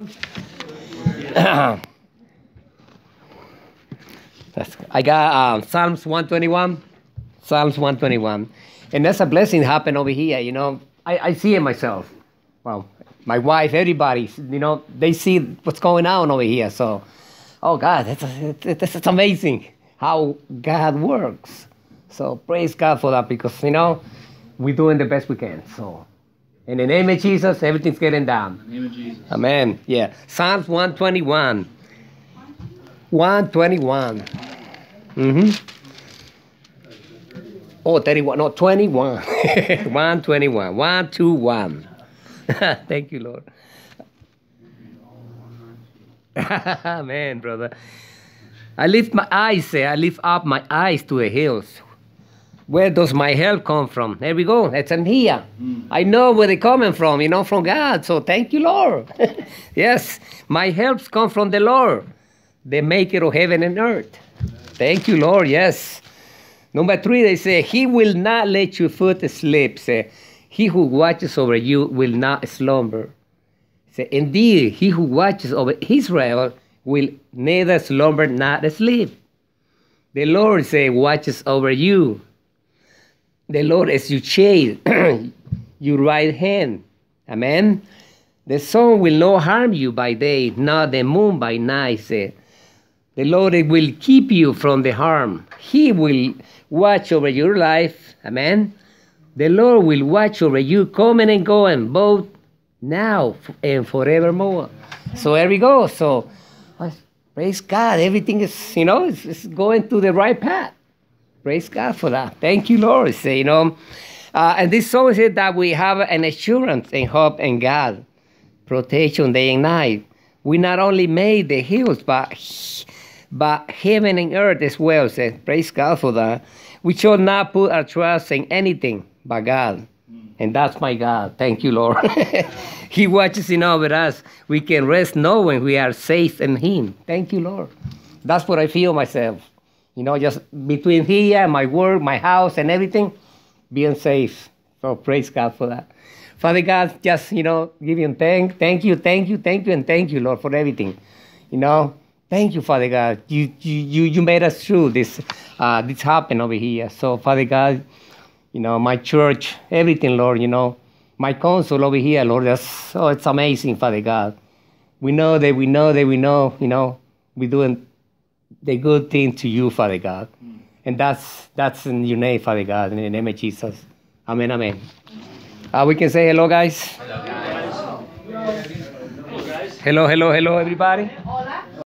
I got um, Psalms 121. Psalms 121. And that's a blessing happen over here, you know. I, I see it myself. Well, my wife, everybody, you know, they see what's going on over here. So, oh God, that's amazing how God works. So praise God for that because, you know, we're doing the best we can. So, in the name of Jesus, everything's getting done. In the name of Jesus. Amen. Yeah. Psalms 121. 121. Mm-hmm. Oh, 31. No, 21. 121. 121. Thank you, Lord. Amen, brother. I lift my eyes, say, I lift up my eyes to the hills. Where does my help come from? There we go. It's in here. Hmm. I know where they're coming from, you know, from God. So thank you, Lord. yes, my helps come from the Lord, the maker of heaven and earth. Thank you, Lord. Yes. Number three, they say, He will not let your foot sleep. Say, He who watches over you will not slumber. Say, Indeed, he who watches over Israel will neither slumber nor sleep. The Lord say watches over you. The Lord is your shade, your right hand. Amen. The sun will not harm you by day, nor the moon by night. The Lord will keep you from the harm. He will watch over your life. Amen. The Lord will watch over you coming and going, both now and forevermore. So there we go. So praise God. Everything is, you know, it's, it's going to the right path. Praise God for that. Thank you, Lord. Say, you know, uh, and this song says that we have an assurance and hope in God, protection day and night. We not only made the hills, but but heaven and earth as well. Say, praise God for that. We should not put our trust in anything but God. And that's my God. Thank you, Lord. he watches in over us. We can rest knowing we are safe in Him. Thank you, Lord. That's what I feel myself. You know, just between here, and my work, my house, and everything, being safe. So praise God for that. Father God, just, you know, give him thank, thank you, thank you, thank you, and thank you, Lord, for everything. You know, thank you, Father God. You, you, you, made us through this, uh, this happened over here. So, Father God, you know, my church, everything, Lord, you know, my council over here, Lord, that's, oh, it's amazing, Father God. We know that we know that we know, you know, we're doing the good thing to you, Father God. And that's, that's in your name, Father God, in the name of Jesus. Amen, amen. Uh, we can say hello, guys. Hello, hello, hello, everybody.